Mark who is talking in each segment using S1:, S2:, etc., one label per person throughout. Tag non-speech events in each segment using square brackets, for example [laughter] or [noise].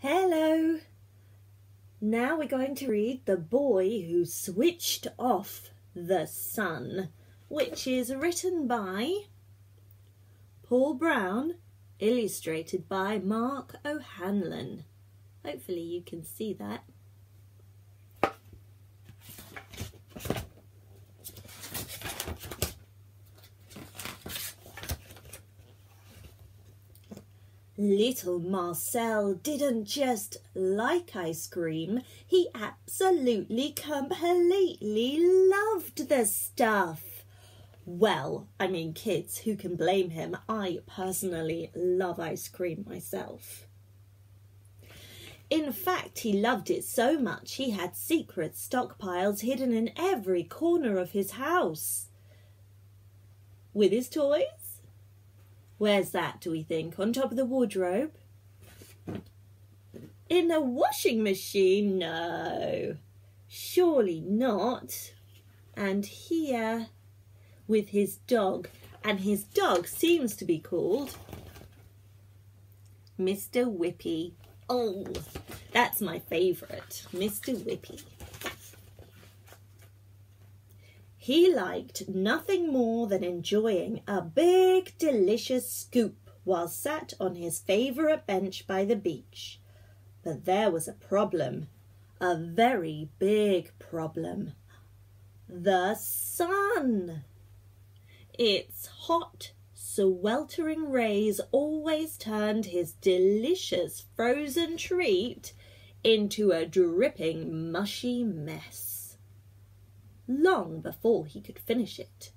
S1: Hello. Now we're going to read The Boy Who Switched Off the Sun, which is written by Paul Brown, illustrated by Mark O'Hanlon. Hopefully you can see that. Little Marcel didn't just like ice cream, he absolutely completely loved the stuff. Well, I mean, kids, who can blame him? I personally love ice cream myself. In fact, he loved it so much he had secret stockpiles hidden in every corner of his house. With his toys? Where's that, do we think? On top of the wardrobe? In the washing machine? No. Surely not. And here with his dog. And his dog seems to be called Mr. Whippy. Oh, that's my favourite, Mr. Whippy. He liked nothing more than enjoying a big, delicious scoop while sat on his favourite bench by the beach. But there was a problem, a very big problem. The sun! Its hot, sweltering rays always turned his delicious frozen treat into a dripping, mushy mess long before he could finish it.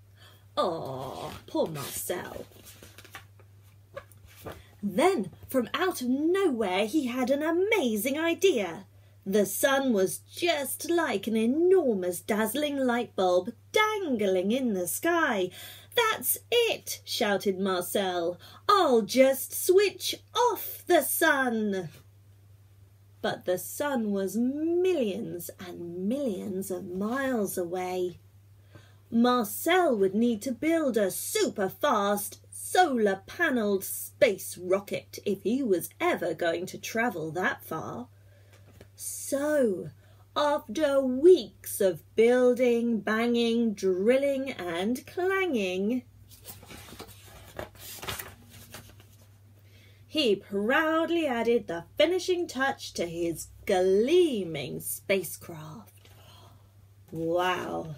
S1: Ah, poor Marcel. Then, from out of nowhere, he had an amazing idea. The sun was just like an enormous dazzling light bulb dangling in the sky. That's it, shouted Marcel. I'll just switch off the sun but the sun was millions and millions of miles away. Marcel would need to build a super fast solar panelled space rocket if he was ever going to travel that far. So, after weeks of building, banging, drilling, and clanging, he proudly added the finishing touch to his gleaming spacecraft. Wow,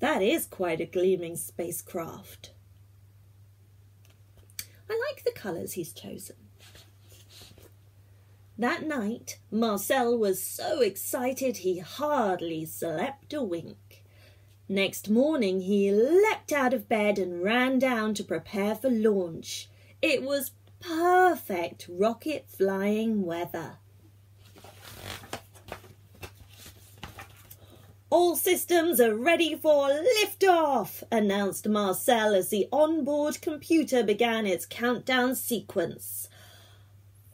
S1: that is quite a gleaming spacecraft. I like the colours he's chosen. That night, Marcel was so excited he hardly slept a wink. Next morning, he leapt out of bed and ran down to prepare for launch. It was perfect rocket flying weather. All systems are ready for liftoff, announced Marcel as the onboard computer began its countdown sequence.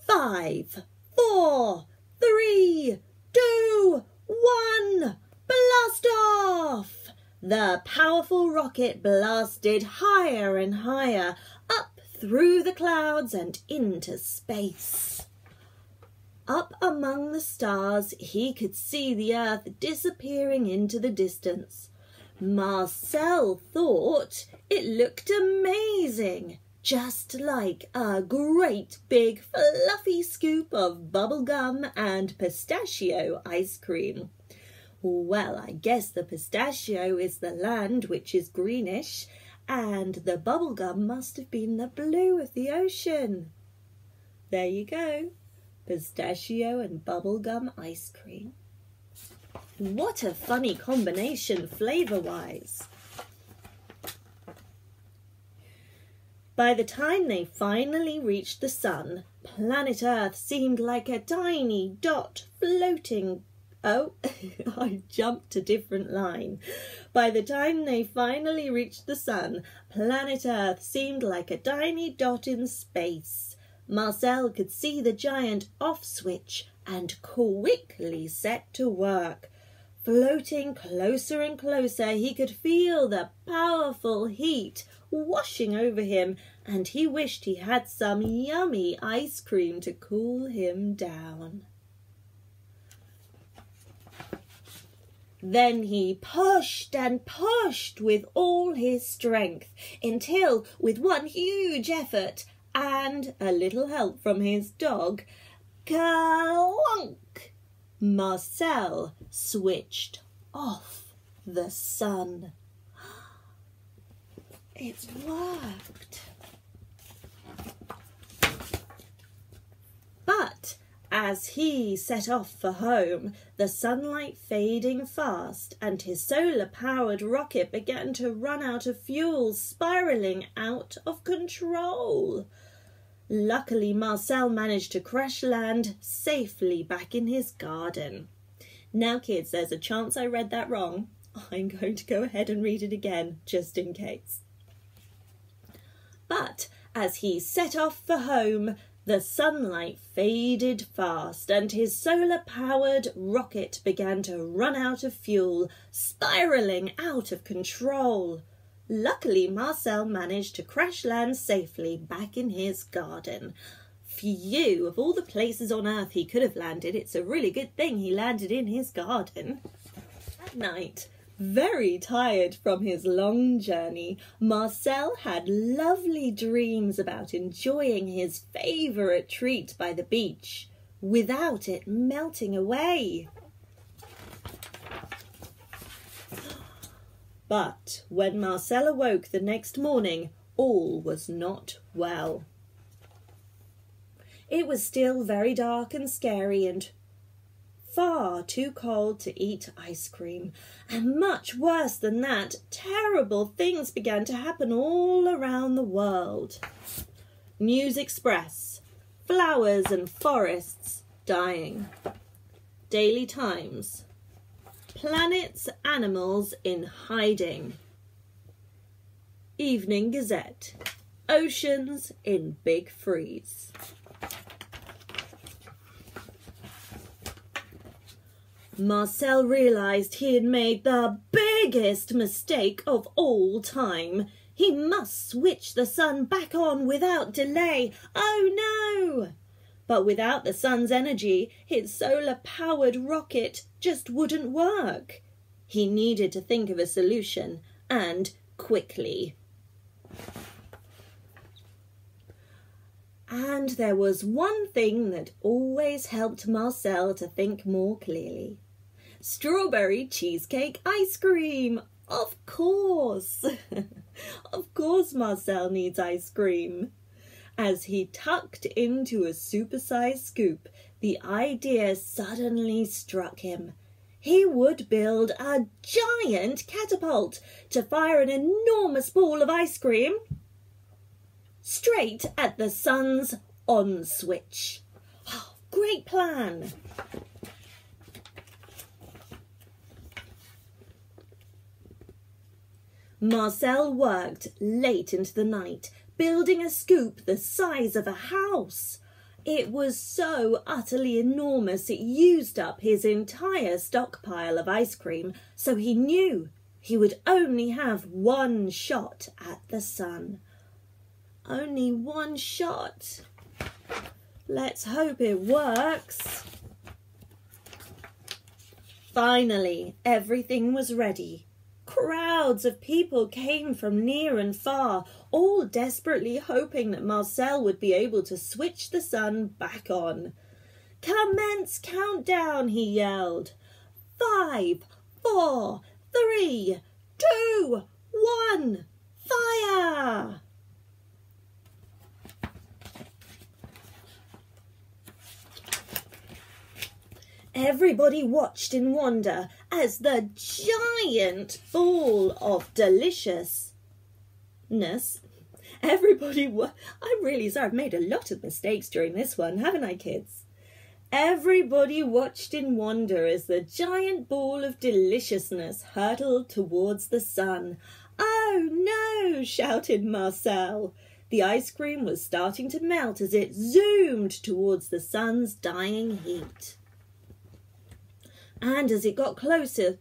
S1: Five, four, three, two, one, blast off! The powerful rocket blasted higher and higher, through the clouds and into space. Up among the stars, he could see the earth disappearing into the distance. Marcel thought it looked amazing, just like a great big fluffy scoop of bubble gum and pistachio ice cream. Well, I guess the pistachio is the land which is greenish, and the bubblegum must have been the blue of the ocean. There you go. Pistachio and bubblegum ice cream. What a funny combination flavour-wise. By the time they finally reached the sun, planet Earth seemed like a tiny dot floating Oh, [laughs] I jumped a different line. By the time they finally reached the sun, planet Earth seemed like a tiny dot in space. Marcel could see the giant off switch and quickly set to work. Floating closer and closer, he could feel the powerful heat washing over him and he wished he had some yummy ice cream to cool him down. Then he pushed and pushed with all his strength until, with one huge effort and a little help from his dog, Clunk! Marcel switched off the sun. [gasps] It's worked. But as he set off for home, the sunlight fading fast, and his solar powered rocket began to run out of fuel, spiraling out of control. Luckily, Marcel managed to crash land safely back in his garden. Now, kids, there's a chance I read that wrong. I'm going to go ahead and read it again, just in case. But as he set off for home, the sunlight faded fast and his solar powered rocket began to run out of fuel, spiraling out of control. Luckily, Marcel managed to crash land safely back in his garden. Phew, of all the places on earth he could have landed, it's a really good thing he landed in his garden. At night, very tired from his long journey, Marcel had lovely dreams about enjoying his favourite treat by the beach without it melting away. But when Marcel awoke the next morning, all was not well. It was still very dark and scary and far too cold to eat ice cream. And much worse than that, terrible things began to happen all around the world. News Express, flowers and forests dying. Daily Times, planets, animals in hiding. Evening Gazette, oceans in big freeze. Marcel realized he had made the biggest mistake of all time. He must switch the sun back on without delay. Oh no! But without the sun's energy, his solar powered rocket just wouldn't work. He needed to think of a solution, and quickly. And there was one thing that always helped Marcel to think more clearly strawberry cheesecake ice cream. Of course. [laughs] of course, Marcel needs ice cream. As he tucked into a supersized scoop, the idea suddenly struck him. He would build a giant catapult to fire an enormous ball of ice cream straight at the sun's on switch. Oh, [gasps] great plan! Marcel worked late into the night, building a scoop the size of a house. It was so utterly enormous it used up his entire stockpile of ice cream, so he knew he would only have one shot at the sun. Only one shot. Let's hope it works. Finally, everything was ready. Crowds of people came from near and far, all desperately hoping that Marcel would be able to switch the sun back on. Commence countdown, he yelled. Five, four, three, two, one, fire! Everybody watched in wonder as the giant ball of deliciousness. Everybody, wa- I'm really sorry, I've made a lot of mistakes during this one, haven't I, kids? Everybody watched in wonder as the giant ball of deliciousness hurtled towards the sun. Oh no! shouted Marcel. The ice cream was starting to melt as it zoomed towards the sun's dying heat. And as it got closer,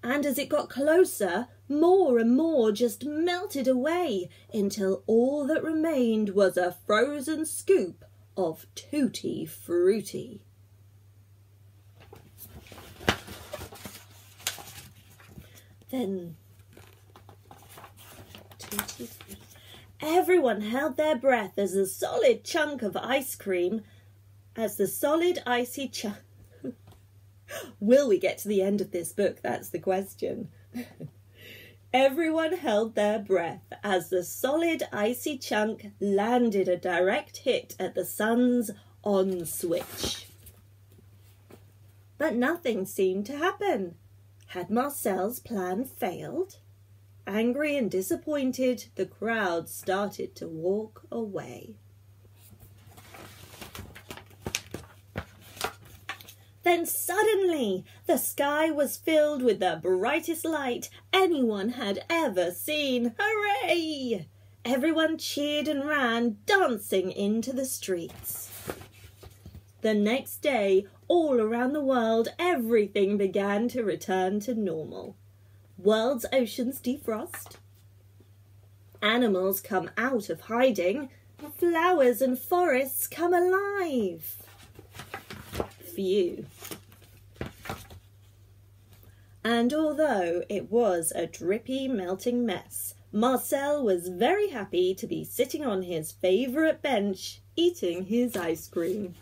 S1: and as it got closer, more and more just melted away until all that remained was a frozen scoop of tutti frutti. Then. Everyone held their breath as a solid chunk of ice cream, as the solid icy chunk. Will we get to the end of this book? That's the question. [laughs] Everyone held their breath as the solid icy chunk landed a direct hit at the sun's on switch. But nothing seemed to happen. Had Marcel's plan failed? Angry and disappointed, the crowd started to walk away. Then suddenly the sky was filled with the brightest light anyone had ever seen. Hooray! Everyone cheered and ran, dancing into the streets. The next day, all around the world, everything began to return to normal. World's oceans defrost. Animals come out of hiding. Flowers and forests come alive for you. And although it was a drippy, melting mess, Marcel was very happy to be sitting on his favourite bench eating his ice cream.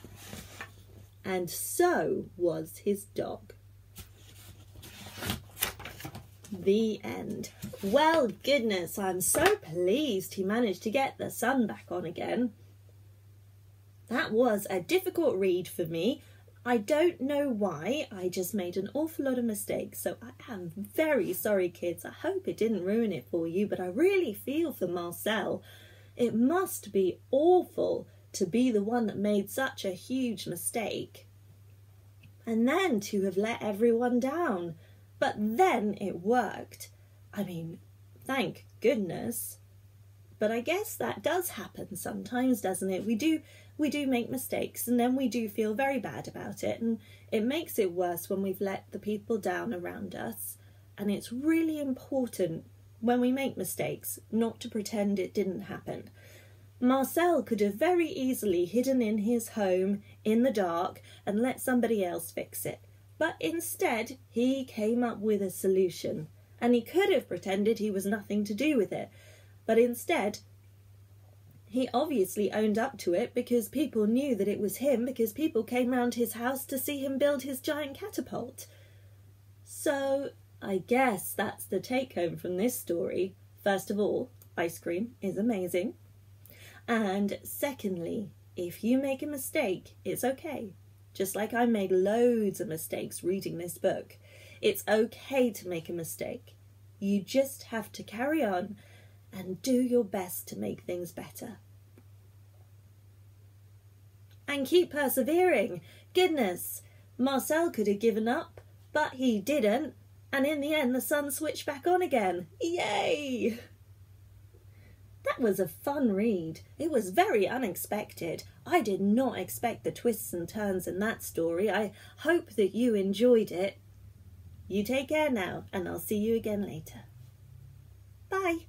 S1: And so was his dog. The end. Well, goodness, I'm so pleased he managed to get the sun back on again. That was a difficult read for me, I don't know why, I just made an awful lot of mistakes, so I am very sorry, kids. I hope it didn't ruin it for you, but I really feel for Marcel. It must be awful to be the one that made such a huge mistake. And then to have let everyone down. But then it worked. I mean, thank goodness. But I guess that does happen sometimes, doesn't it? We do we do make mistakes and then we do feel very bad about it and it makes it worse when we've let the people down around us and it's really important when we make mistakes not to pretend it didn't happen. Marcel could have very easily hidden in his home in the dark and let somebody else fix it. But instead, he came up with a solution. And he could have pretended he was nothing to do with it. But instead, he obviously owned up to it because people knew that it was him because people came round his house to see him build his giant catapult. So I guess that's the take home from this story. First of all, ice cream is amazing. And secondly, if you make a mistake, it's okay. Just like I made loads of mistakes reading this book. It's okay to make a mistake. You just have to carry on and do your best to make things better. And keep persevering. Goodness, Marcel could have given up, but he didn't. And in the end, the sun switched back on again. Yay! That was a fun read. It was very unexpected. I did not expect the twists and turns in that story. I hope that you enjoyed it. You take care now, and I'll see you again later. Bye.